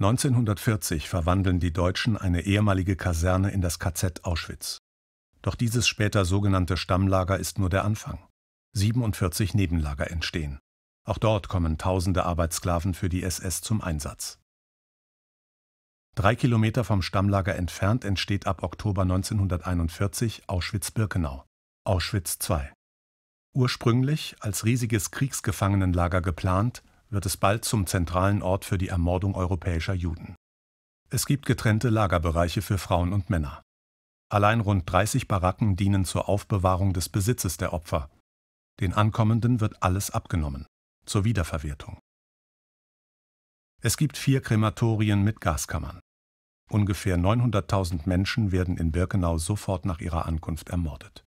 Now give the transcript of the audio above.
1940 verwandeln die Deutschen eine ehemalige Kaserne in das KZ Auschwitz. Doch dieses später sogenannte Stammlager ist nur der Anfang. 47 Nebenlager entstehen. Auch dort kommen tausende Arbeitssklaven für die SS zum Einsatz. Drei Kilometer vom Stammlager entfernt entsteht ab Oktober 1941 Auschwitz-Birkenau, Auschwitz II. Ursprünglich als riesiges Kriegsgefangenenlager geplant, wird es bald zum zentralen Ort für die Ermordung europäischer Juden. Es gibt getrennte Lagerbereiche für Frauen und Männer. Allein rund 30 Baracken dienen zur Aufbewahrung des Besitzes der Opfer. Den Ankommenden wird alles abgenommen, zur Wiederverwertung. Es gibt vier Krematorien mit Gaskammern. Ungefähr 900.000 Menschen werden in Birkenau sofort nach ihrer Ankunft ermordet